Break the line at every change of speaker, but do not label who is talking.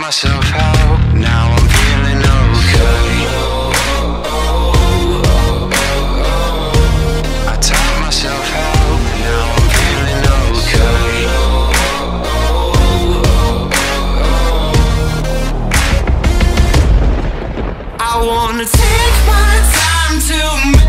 myself out, now I'm feeling okay. I taught myself now I'm feeling okay. I wanna take my time to